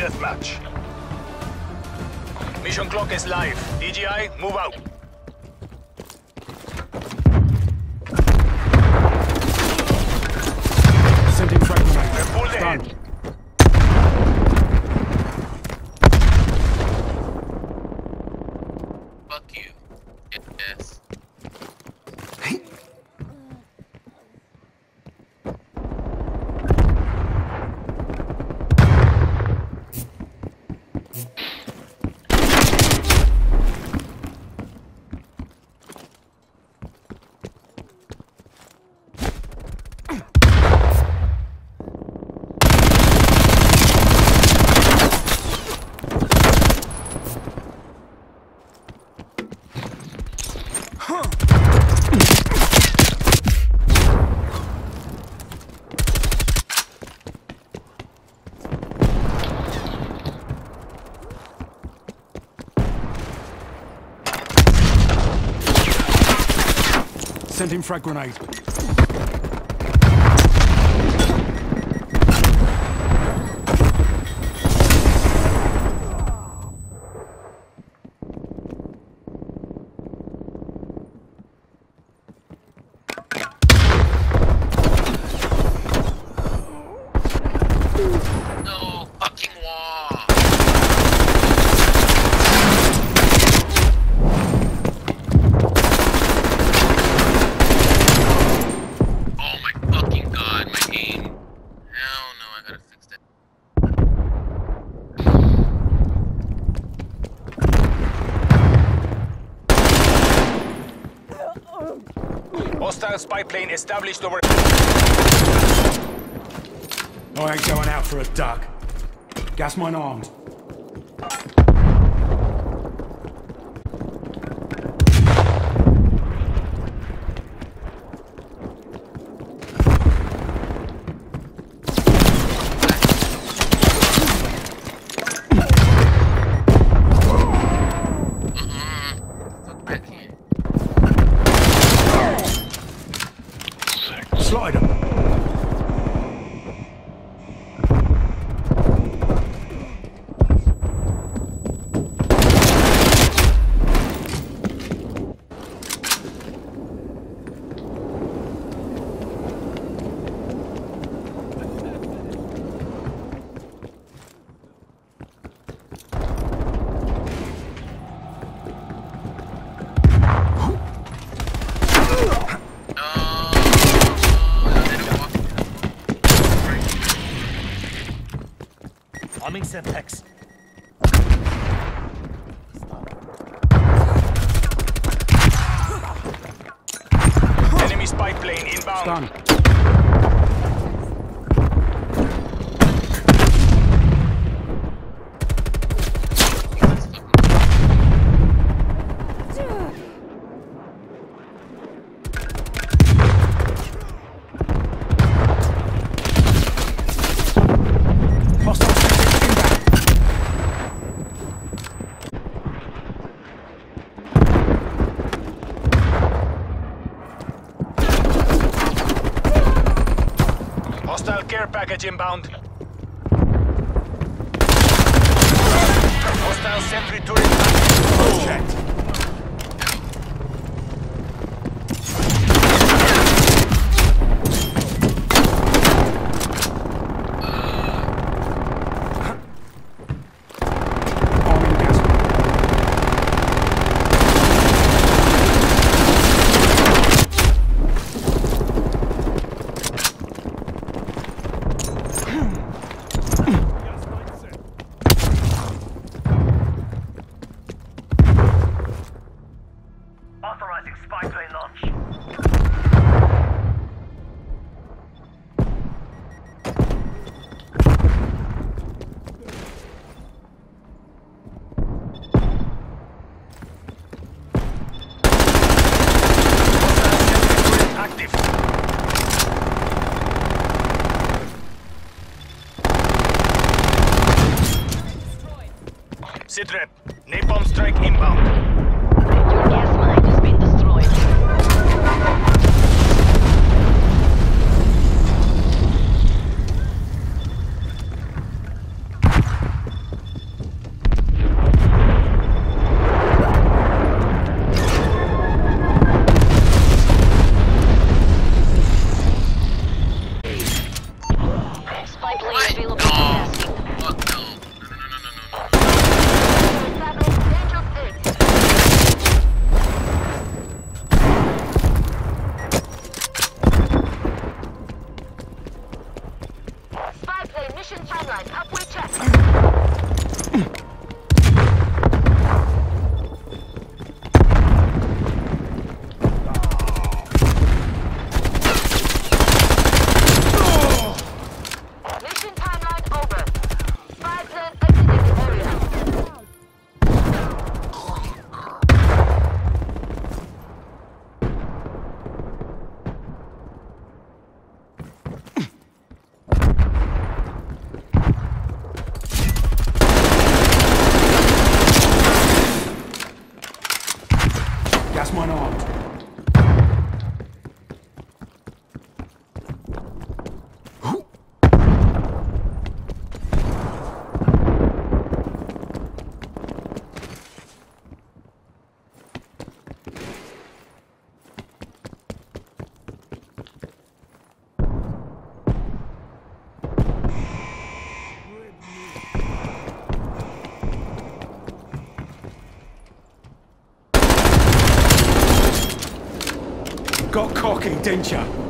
deathmatch. Mission clock is live. DGI, move out. Sending frag grenade. We're pulled ahead. Fuck you. Sending frag grenade. No Hostile spy plane established over... I ain't going out for a duck. Gas mine armed. Arming Semtex. Enemy spy plane inbound. Done. Hostile sentry inbound. Hostile care package inbound. Sitrep, napalm strike inbound. Mission timeline, halfway check. Got cocky, didn't ya?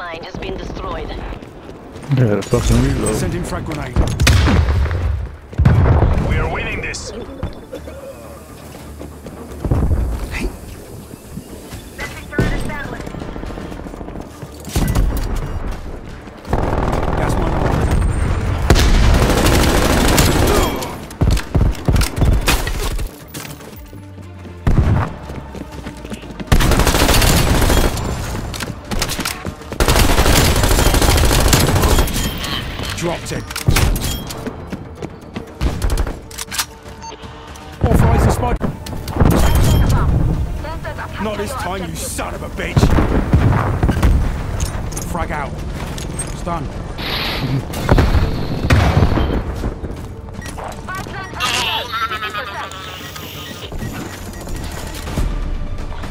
Your mine has been destroyed. Yeah, fucking reload. Sending frag grenade. We are winning this. This time, you son of a bitch. Frag out. Stun. Five zone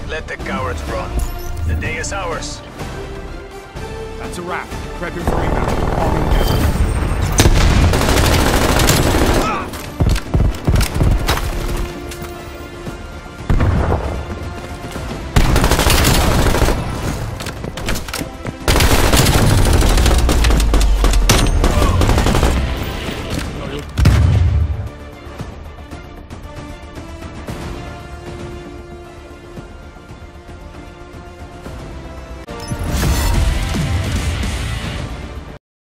Let the cowards run. The day is ours. That's a wrap. Prepping for rebound.